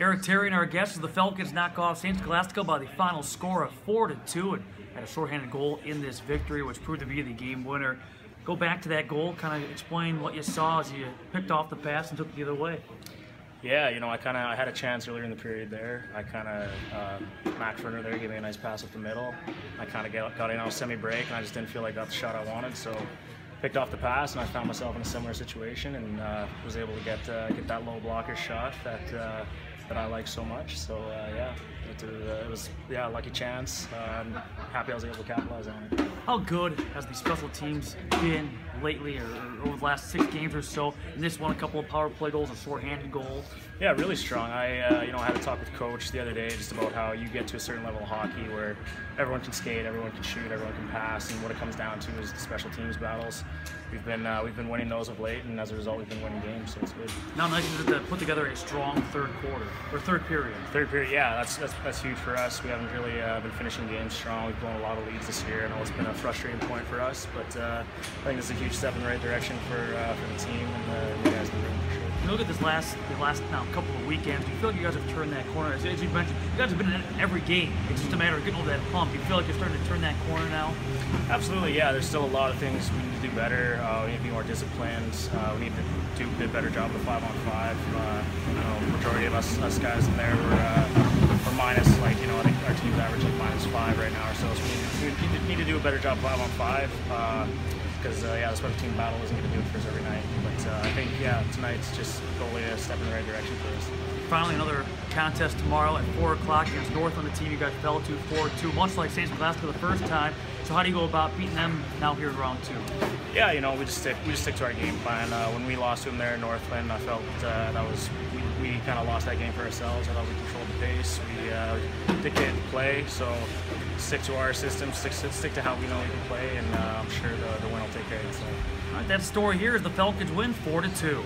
Eric Therrien and our guests as the Falcons knock off St. Scholastica by the final score of 4 to 2 and had a shorthanded goal in this victory, which proved to be the game winner. Go back to that goal, kind of explain what you saw as you picked off the pass and took it the other way. Yeah, you know, I kind of I had a chance earlier in the period there. I kind of um, Mac Ferner there gave me a nice pass up the middle. I kind of got, got in on a semi break, and I just didn't feel like I got the shot I wanted. So picked off the pass, and I found myself in a similar situation, and uh, was able to get uh, get that low blocker shot that uh, that I like so much. So uh, yeah, it, uh, it, was yeah lucky chance. Uh, I'm happy I was able to capitalize on it. How good has the special teams been lately, or, or over the last six games or so? And this one, a couple of power play goals, a short-handed goal. Yeah, really strong. I, uh, you know, I had a talk with coach the other day just about how you get to a certain level of hockey where everyone can skate, everyone can shoot, everyone can pass, and what it comes down to is the special teams battles. We've been uh, we've been winning those of late, and as a result, we've been winning games, so it's good. Now, nice is to put together a strong third quarter or third period. Third period, yeah, that's that's, that's huge for us. We haven't really uh, been finishing games strong. We've blown a lot of leads this year. I know it's been a frustrating point for us, but uh, I think it's a huge step in the right direction for uh, for the team and the guys in the room for sure look at this last the last now couple of weekends, do you feel like you guys have turned that corner? As, as you mentioned, you guys have been in every game. It's just a matter of getting over that hump. You feel like you're starting to turn that corner now? Absolutely, yeah. There's still a lot of things we need to do better. Uh, we need to be more disciplined. Uh, we need to do a better job of five on five. Uh, you know, majority of us, us guys in there were, uh, were minus, like, you know, I think our team's average like minus five right now or so. So we need, we need to do a better job five on five because uh, yeah, the special team battle isn't going to do it for us every night. But uh, I think yeah, tonight's just totally a step in the right direction for us. Finally, another contest tomorrow at four o'clock against Northland The team you guys fell to four-two, much like St. Scholastica the first time. So how do you go about beating them now here in round two? Yeah, you know, we just stick we just stick to our game plan. Uh, when we lost to them there in Northland, I felt uh, that was we, we kind of lost that game for ourselves. I thought we controlled the pace, we uh, dictated the play. So stick to our system, stick stick to how we know we can play, and uh, I'm sure the, the win will take care of itself. All right, that story here is the Falcons win four to two.